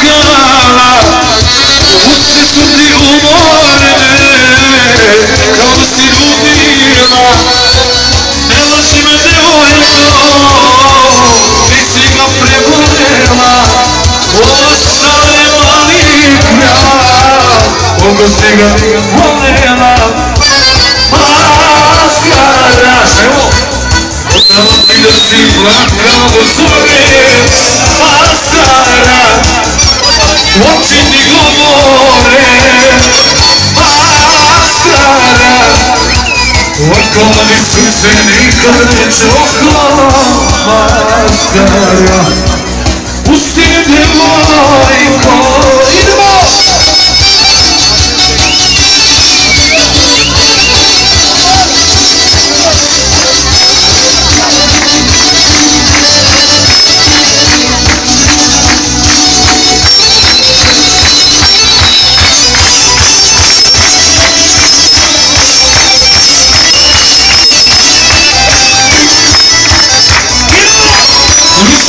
si plakala Uste su ti umorne Kao si ljubila Ne laži me devojko Nisi ga prevoljela Ostale maligna Koga si ga voljela Maskara Evo. Znamo ti da si plakao do zore Maskara Oči ti govore Maskara Ovako mi srce nikad neće oko Maskara Pusti me devojko Idemo!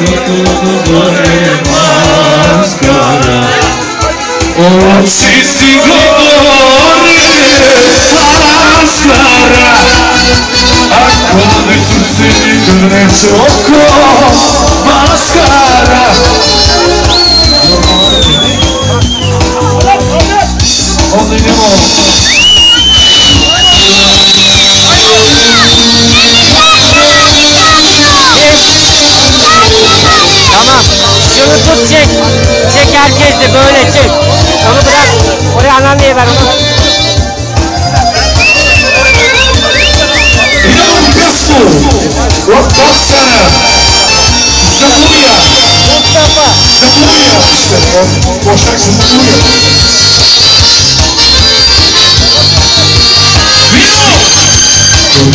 Σωτούγωρε μάσκαρα Όψη σιγόρε μάσκαρα ακόμη τους δεν γνωρίζω mostrar que é Viu?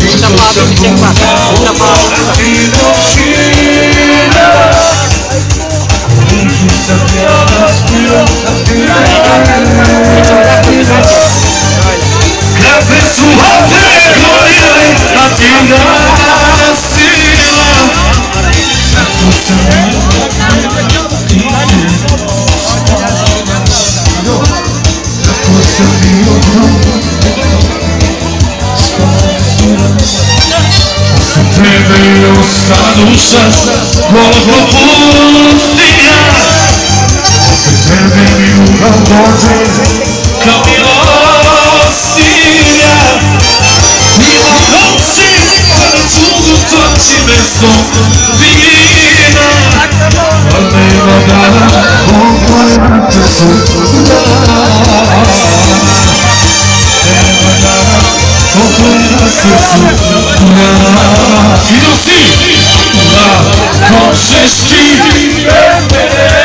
Muita palavra que tem que matar, muita palavra que tem que matar. caduças logo por dia Vendem-me um baldote Não me auxilia E não consigo para tudo Tô te desconfina Mandei mandar com quarenta segundos Mandei mandar com quarenta segundos Cura, y no sí, cura,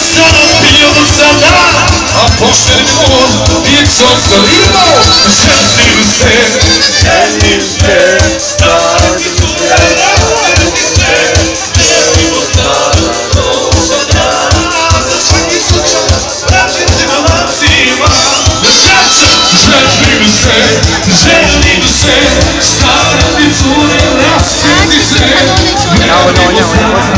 sam bio do sada A pošten mor djecom zalivao Želim se, želim se Stavim se, želimo sada Dobar dan Za svaki slučaj Vraćam se galacima Na srce Želim se, želim se Staviti cure, raskriti se Bravo, Donja, Svaki slučaj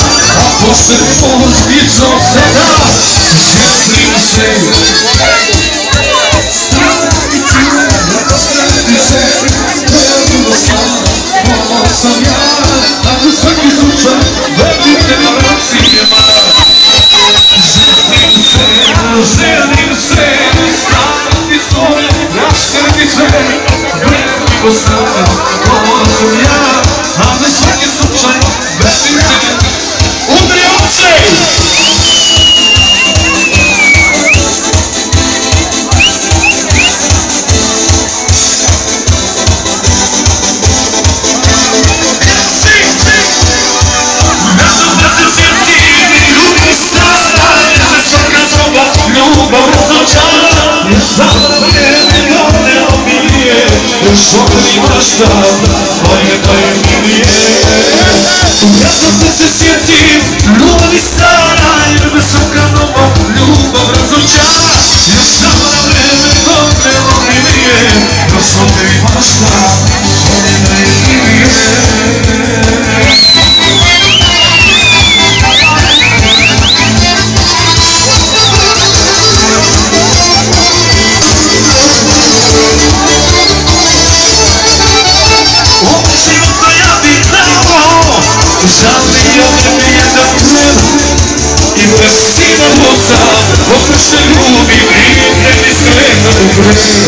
sad Večer ja sam bio Šokri mašta, moje najmilije Ja sam se se sjetim, ljubavi stara Jer me svaka nova ljubav razočara Ja sam na vreme dobre omilije Ja šokri mašta, Thank.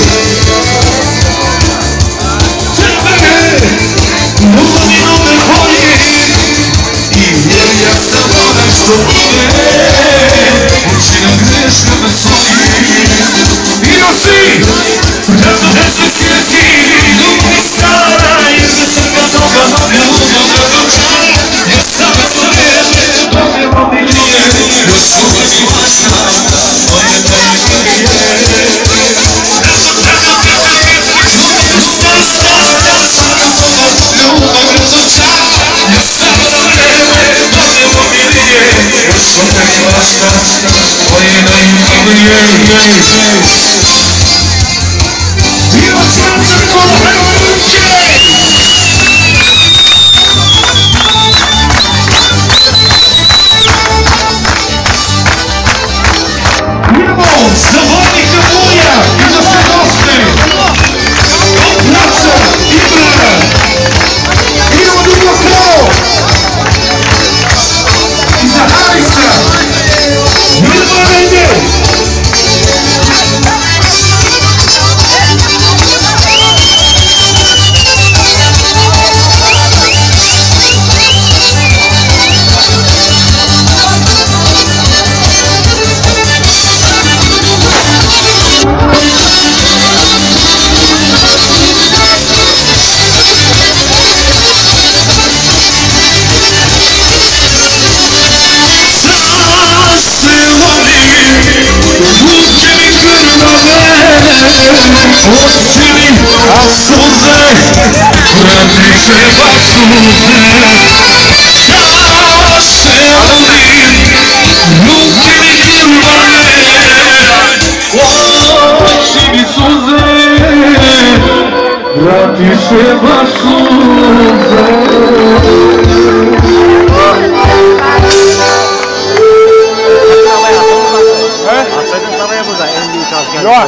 Saya kira kami akan menjadi calon.